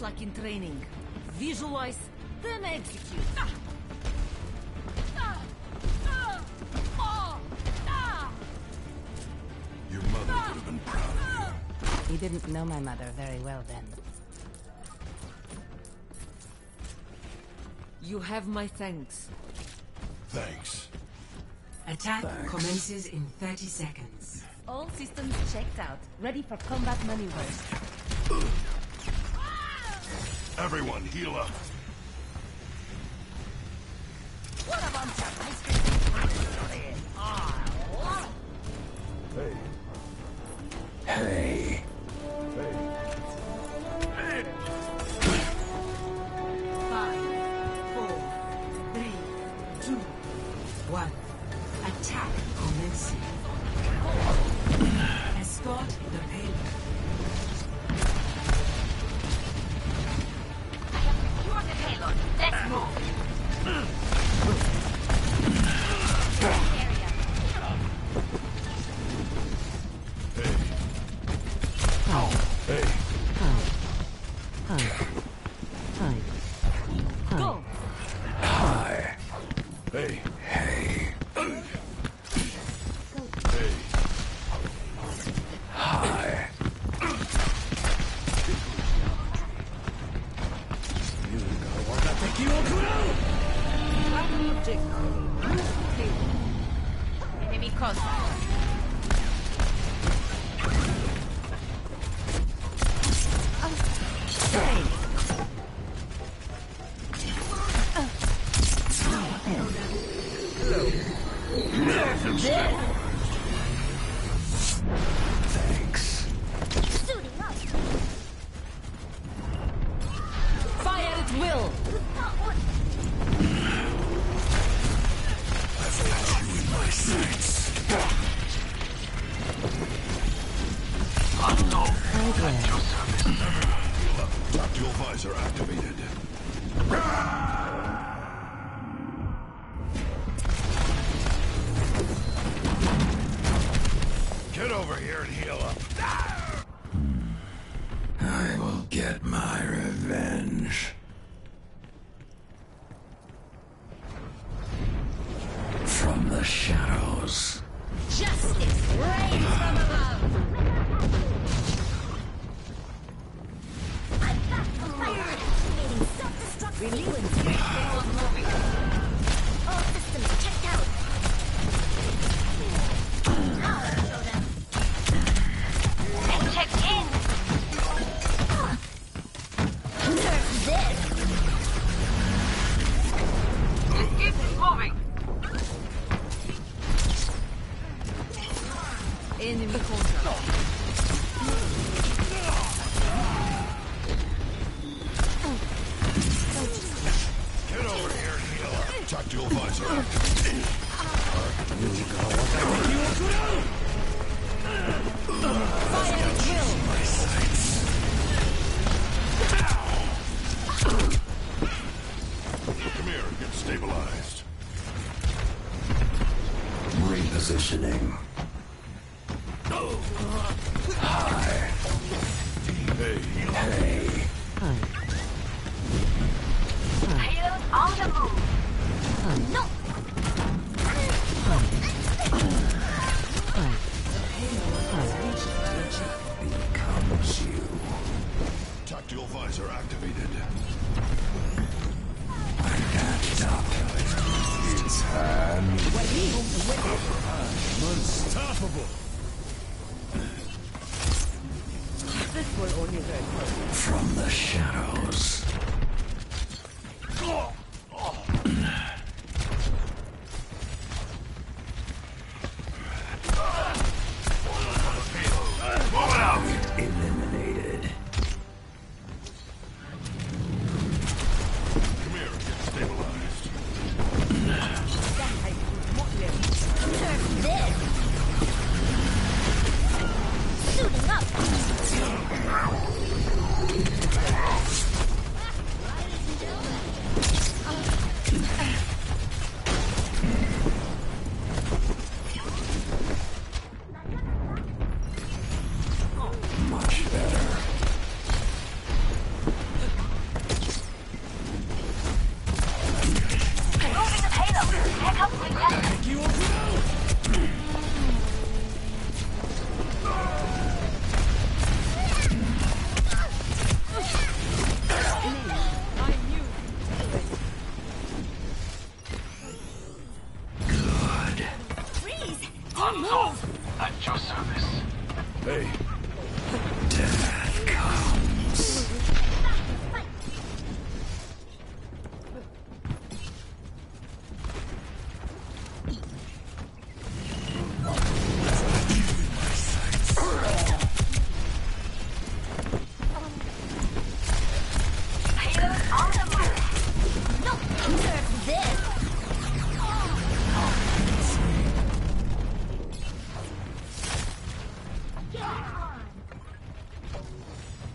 just like in training. Visualize, then execute. Your mother would have been proud you. Didn't know my mother very well then. You have my thanks. Thanks. Attack thanks. commences in 30 seconds. All systems checked out. Ready for combat maneuvers. Everyone heal up. Hey. Hey.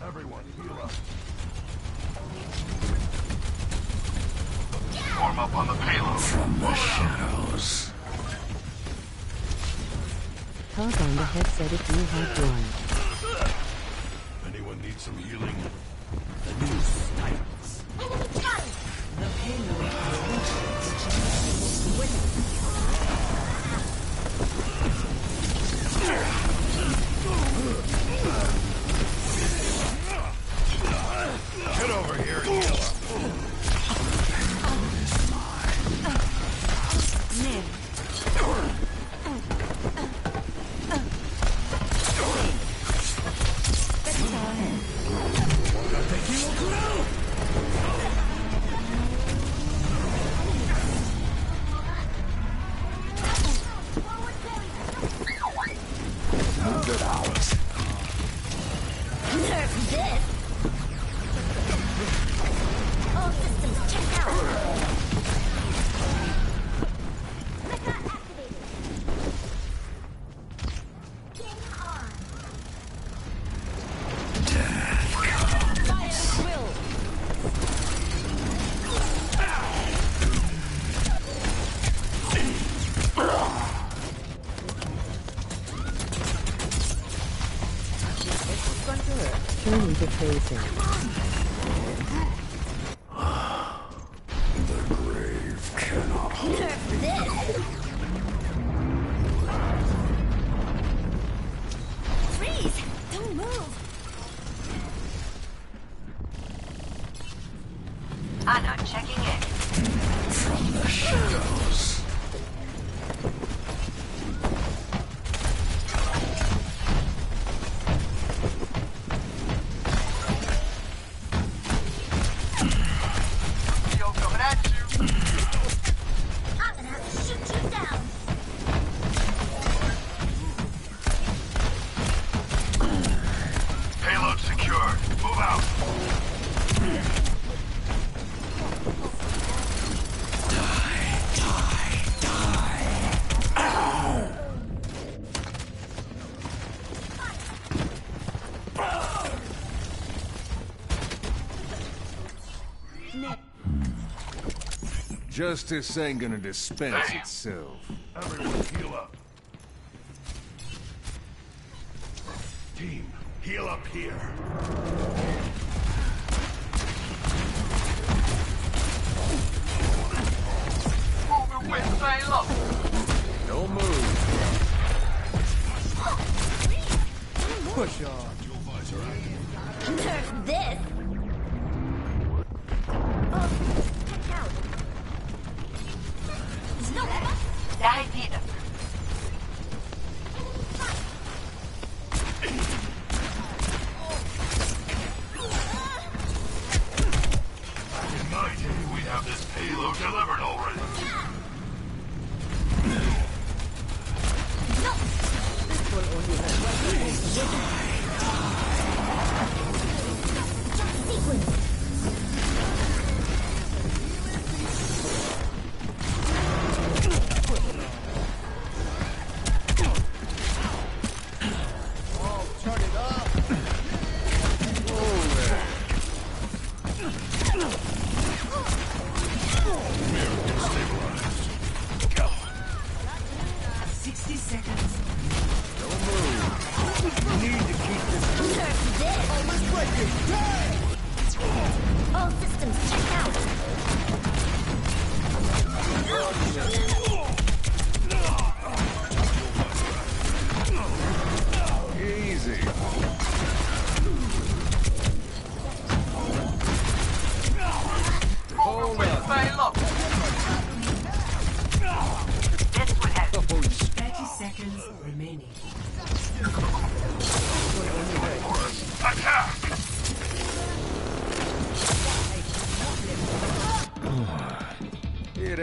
Everyone, heal up. Form up on the payload. From the shadows. Toggle on the headset if you have joined. Turn into facing. Justice ain't gonna dispense Hey. itself. Everyone heal up. Team, heal up here. Moving with payload. Don't move. Push on. Dual visor active. Nerf this! Oh, check out! No! Derrière. In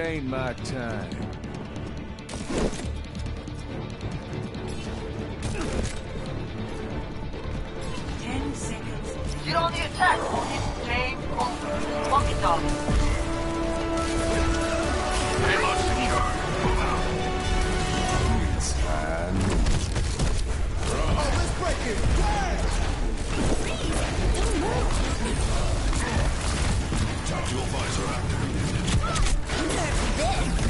ain't my time. Ten seconds. Get on the attack. It's James Bond. Walk it dog. Payload secured. Move out. It's time. Tactical visor activated this.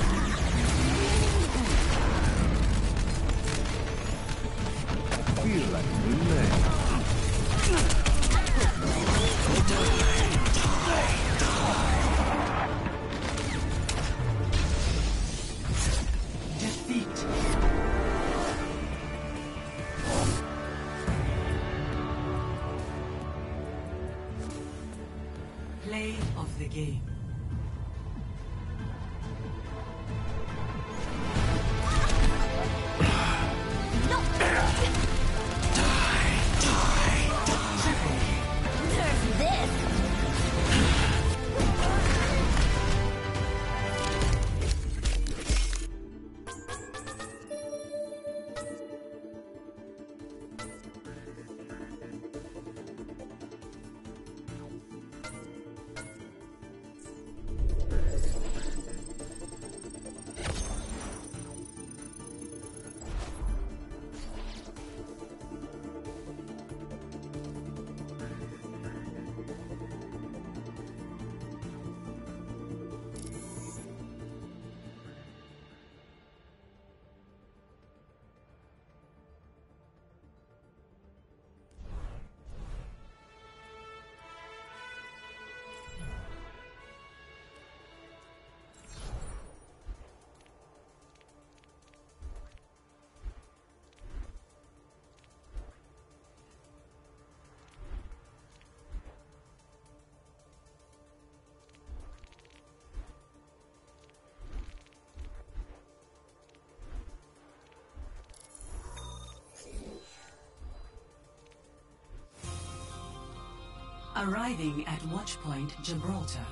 Arriving at Watchpoint Gibraltar.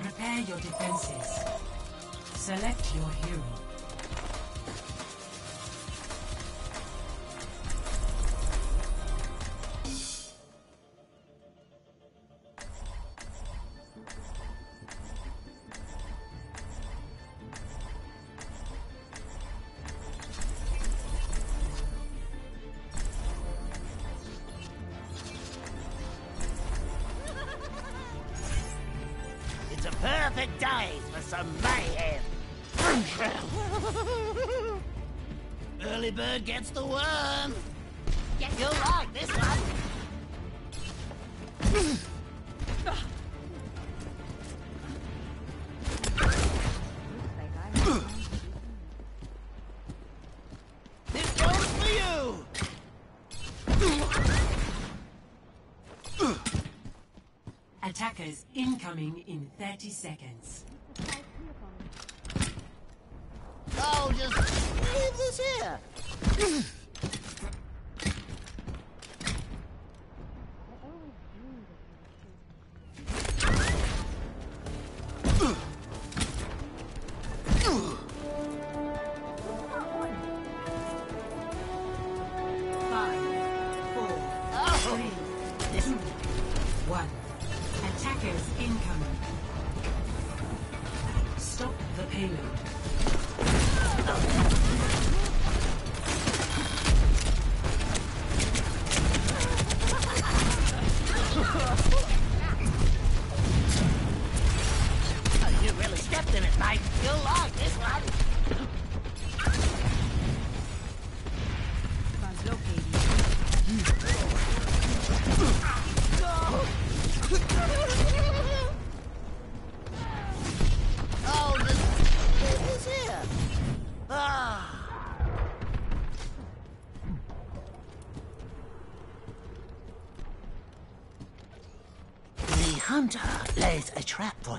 Prepare your defenses. Select your hero. A perfect day for some mayhem. Early bird gets the worm. You'll like this one. Incoming in 30 seconds.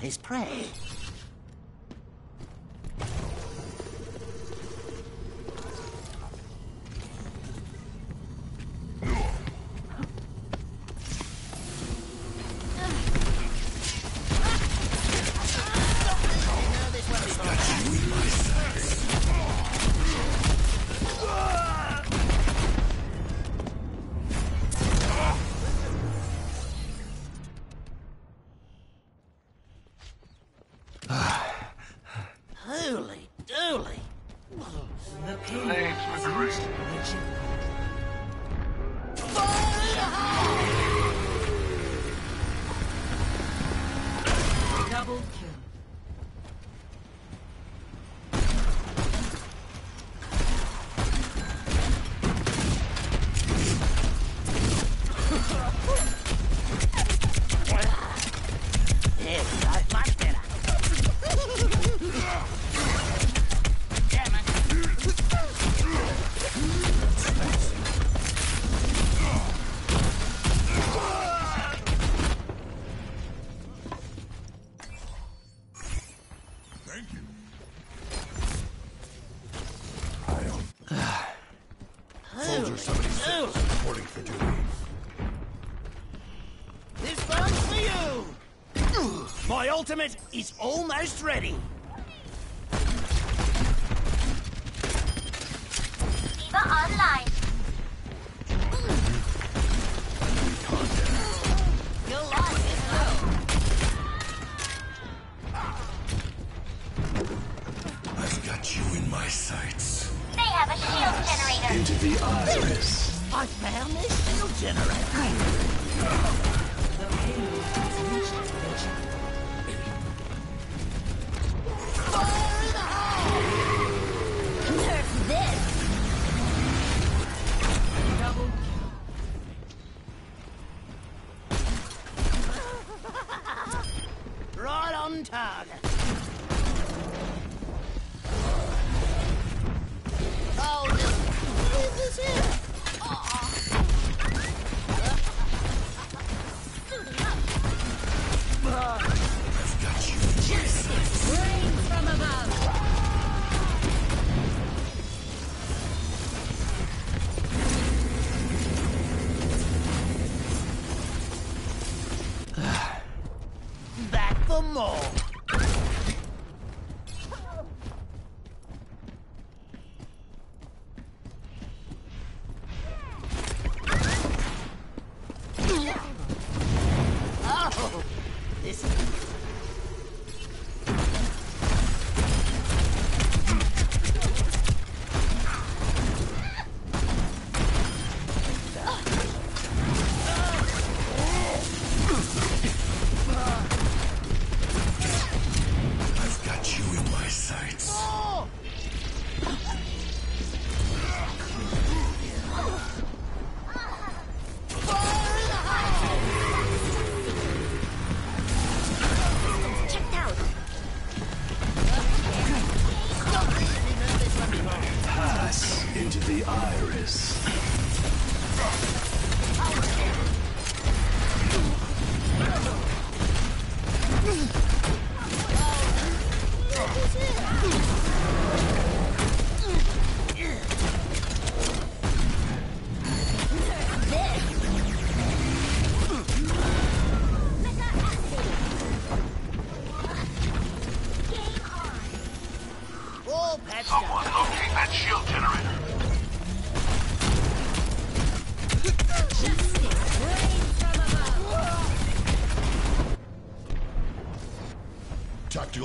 his prey. Thank you. Soldier 76, reporting for duty. This one's for you! My ultimate is almost ready.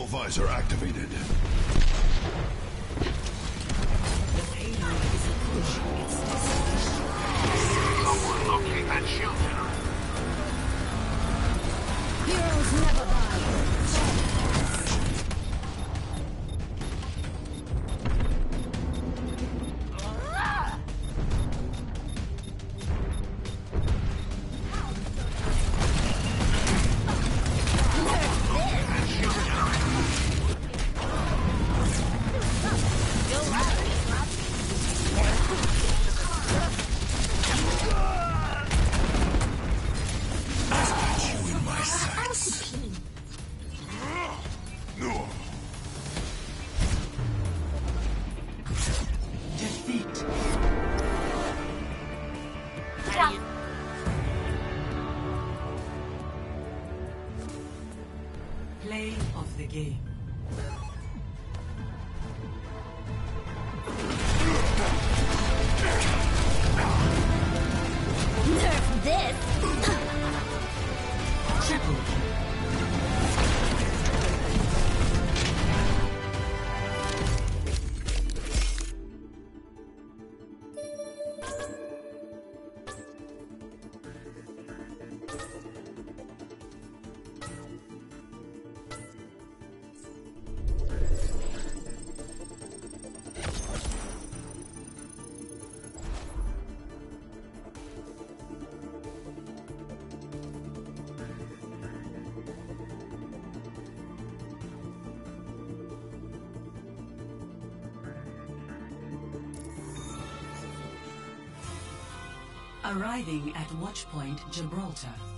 Visor activated. Arriving at Watchpoint Gibraltar.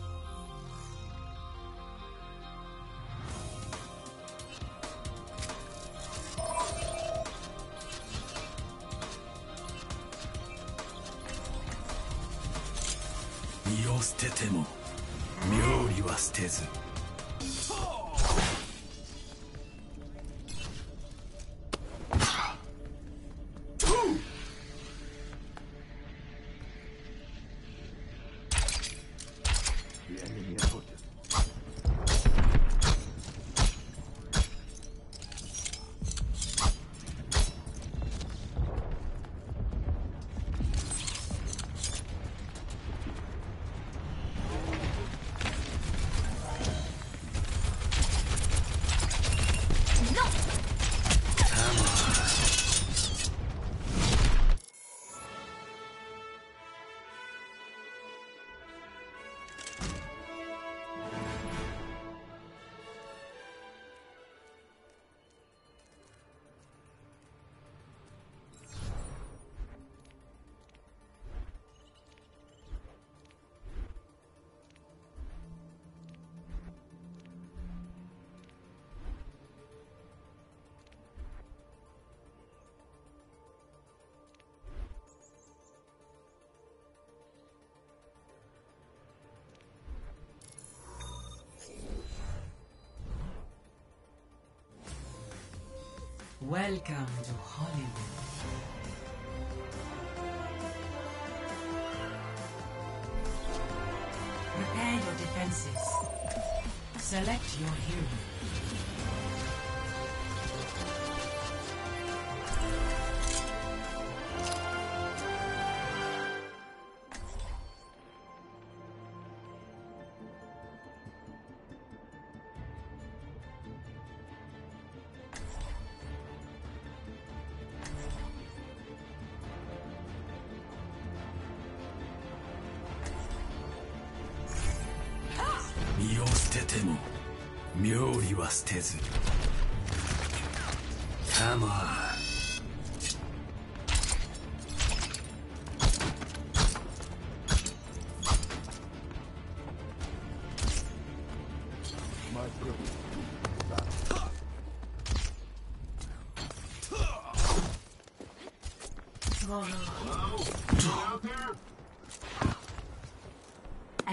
Welcome to Hollywood. Prepare your defenses. Select your hero. ても妙利は捨てず。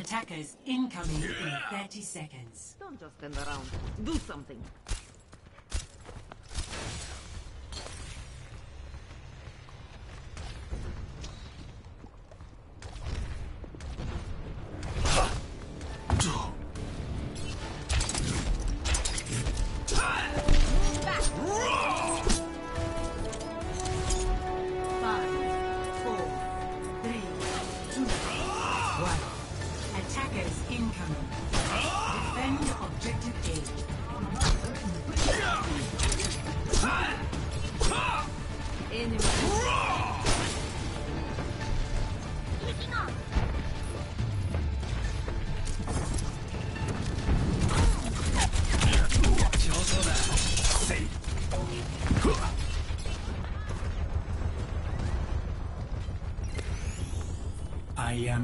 Attackers incoming yeah. in 30 seconds. Don't just stand around. Do something.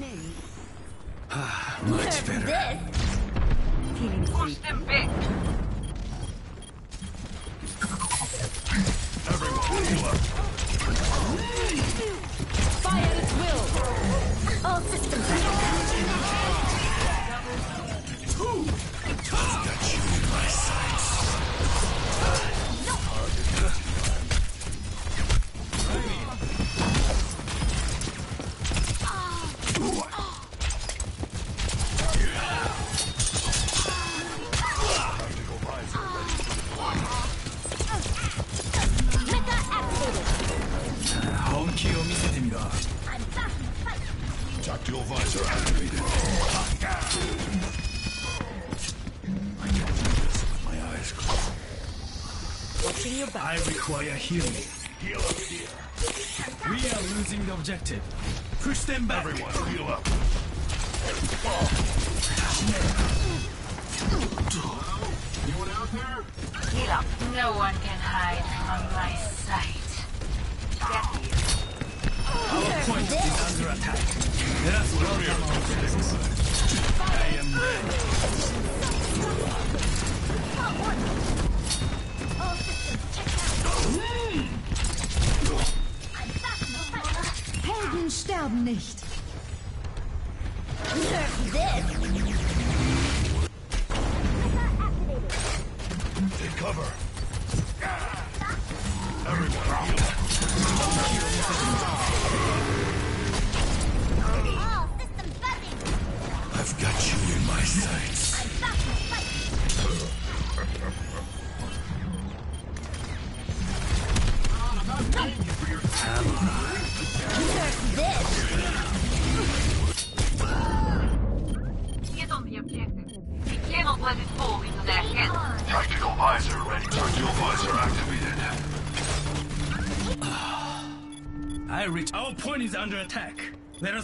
me. Much better. Feeling Push them back. Everyone, heal up. Fire at will. All systems did. Take cover.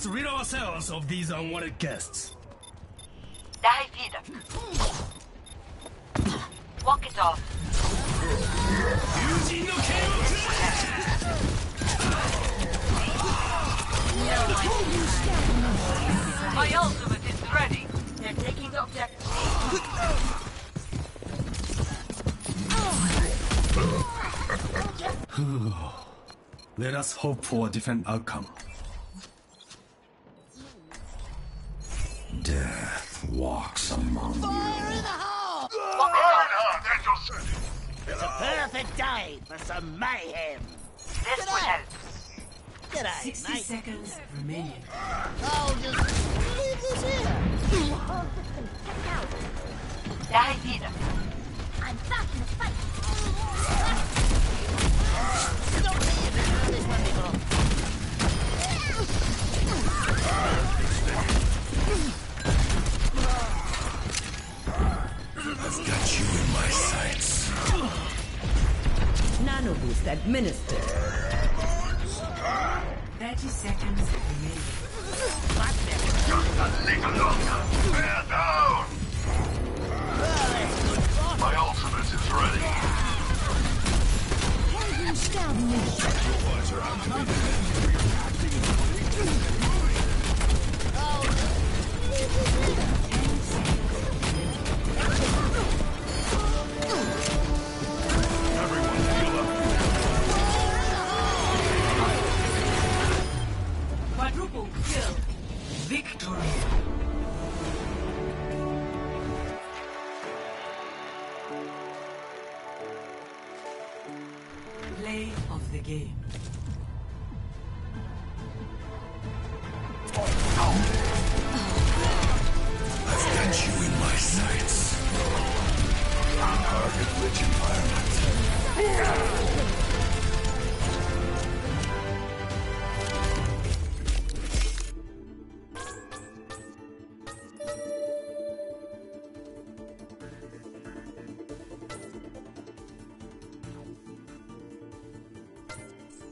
Let's rid ourselves of these unwanted guests. Die in. Walk it off. My ultimate is ready. They're taking objective. Let us hope for a different outcome. This will help. G'day, 60 mate. seconds remaining. I'll just leave this here. All systems out. I'm back in the fight. This. I've got you in my sights. Nano boost administered. 30 seconds remaining. Just a little longer. Bear down. My ultimate is ready. Tactical visor activated.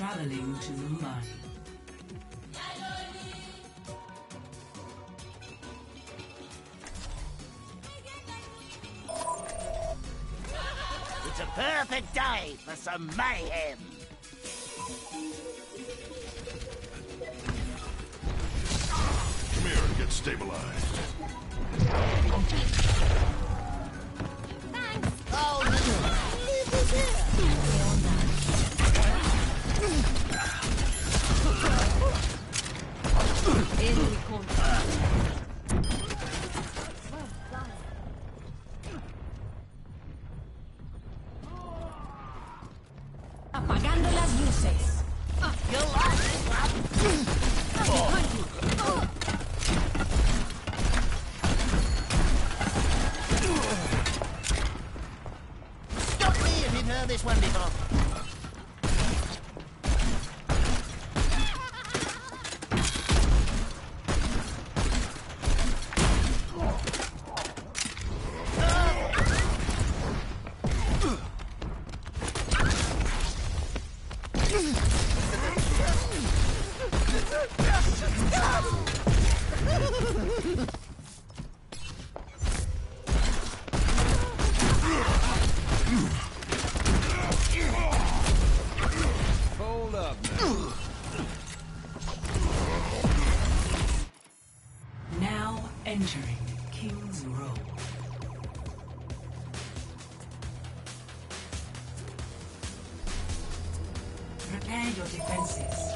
Traveling to Mumbai. It's a perfect day for some mayhem. Come here and get stabilized. I'll just oh, leave エンディコンタ entering King's Row. Prepare your defenses.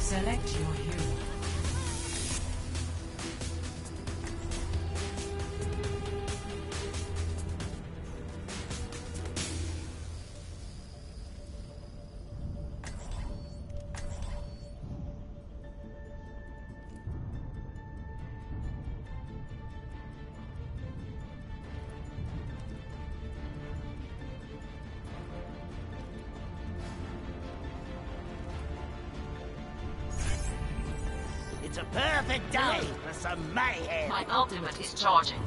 Select your hero. ultimate is charging.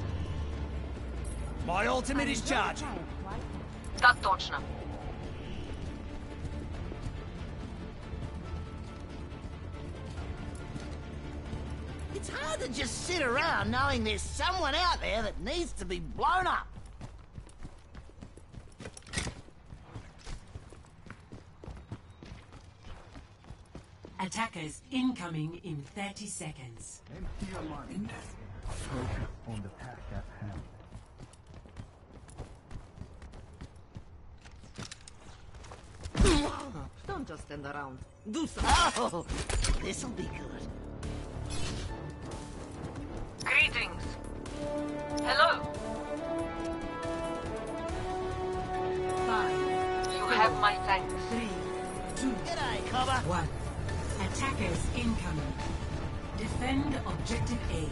My ultimate is charging. Так точно. It's hard to just sit around knowing there's someone out there that needs to be blown up. Attackers incoming in 30 seconds. Empty your mind. Focus on the task at hand. Don't just stand around. Do something. Oh, this'll be good. Greetings. Hello. Five, You have my thanks. three, two, G'day, Cobber. one. Attackers incoming. Defend objective A.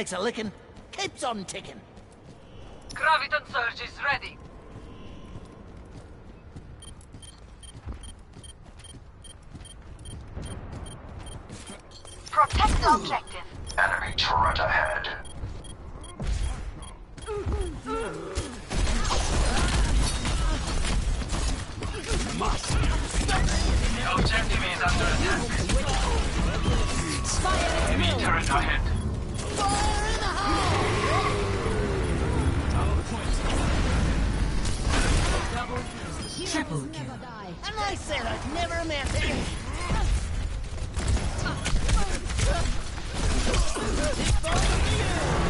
Takes a licking, keeps on ticking. Graviton surge is ready. Protect the objective. Enemy turret ahead. The objective is under attack. Enemy turret ahead. Triple kill. And I said I'd never amount to anything. Enemy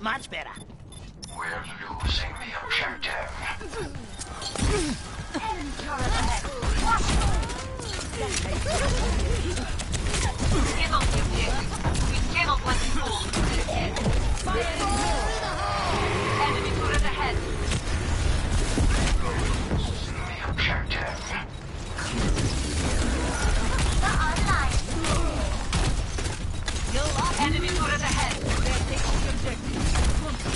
Much better. We're losing the objective. we cannot give in. We cannot let you fall.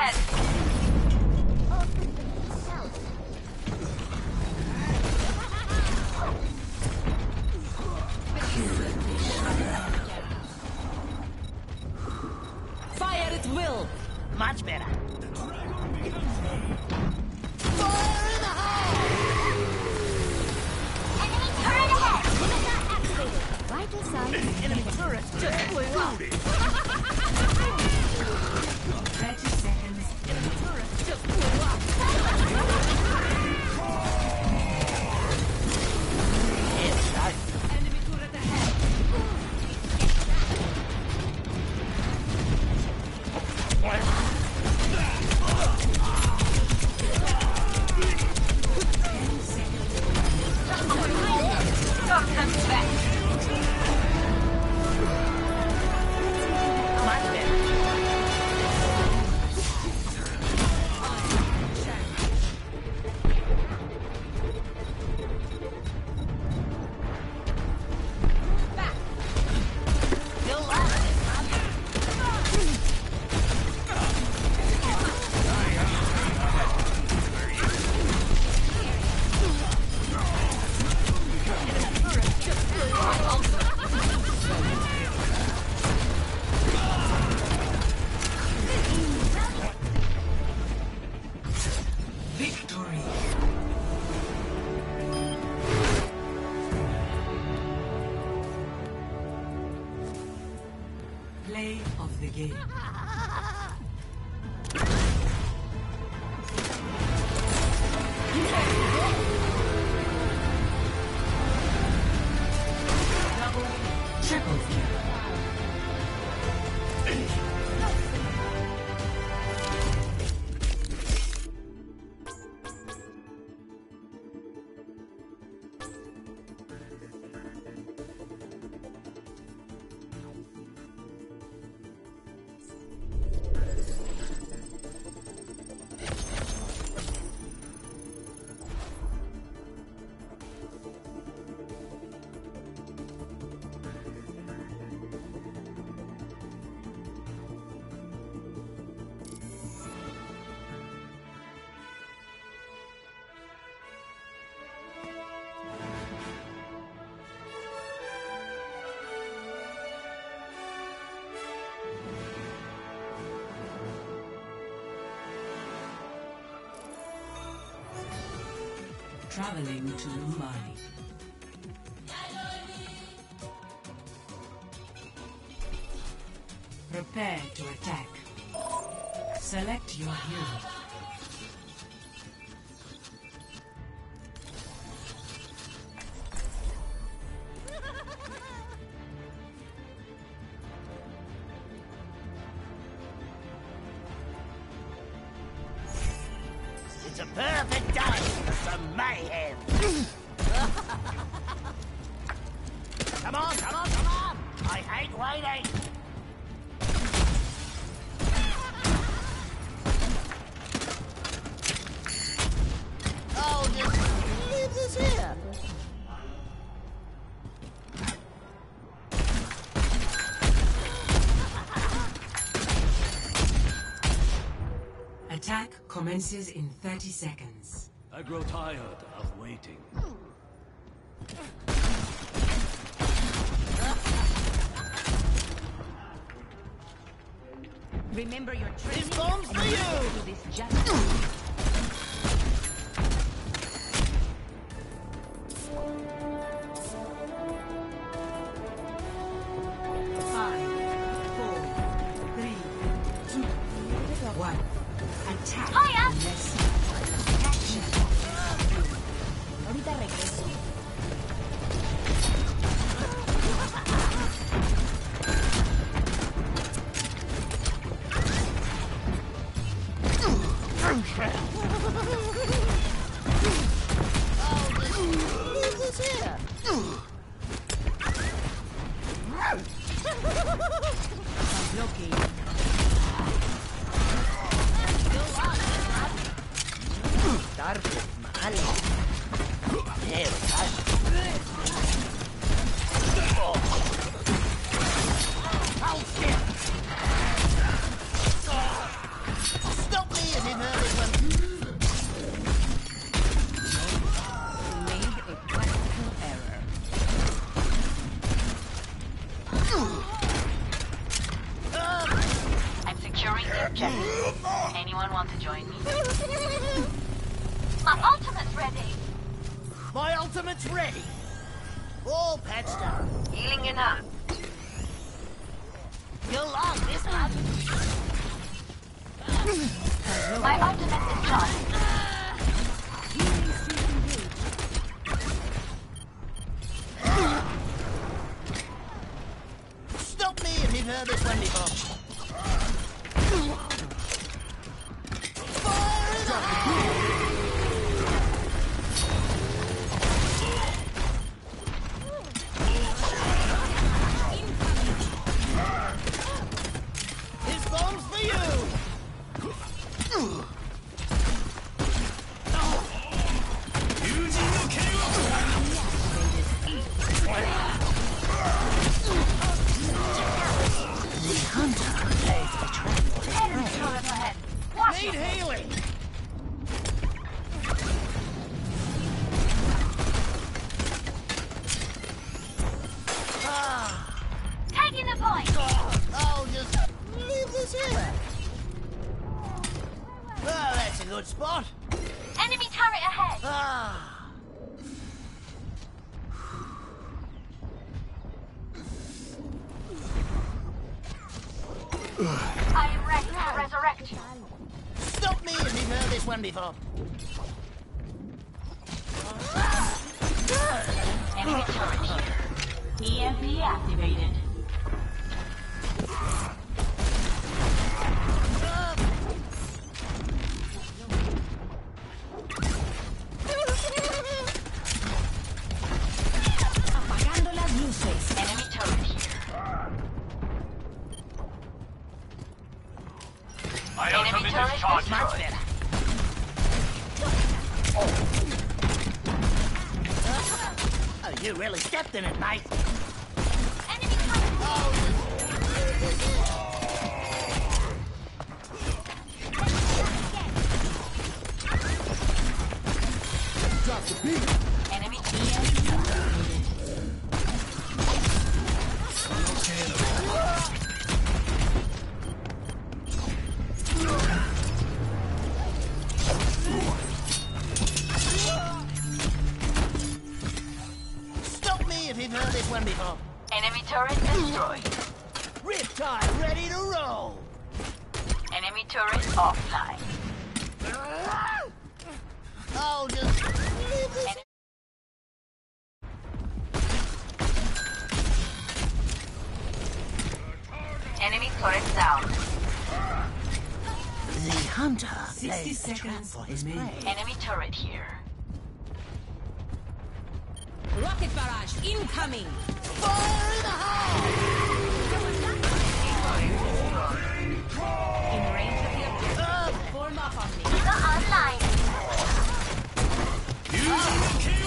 ahead. Fire at will. Much better. Enemy turret ahead. Limit not Traveling to Mumbai. Prepare to attack. Select your hero. Commences in 30 seconds. I grow tired of waiting. Remember your training. This bomb's for you. Anyone want to join me? My ultimate's ready. My ultimate's ready. All patched up. Healing enough. Enemy turret ahead. Ah. I am ready to resurrect you. Stop me if you've heard this one before. Enemy turret here. EMP activated. You really stepped in it, mate. Turret down. The hunter 60 lays a trap for his remaining. prey. Enemy turret here. Rocket barrage incoming. Fire in the hole! In range of the objective. Uh, Form up on me. Trigger online. Securing.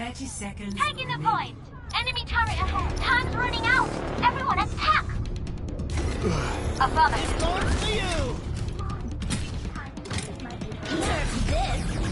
30 seconds. Taking the point. Enemy turret ahead. Time's running out. Everyone attack. Affirmative. going for you! Nerf this.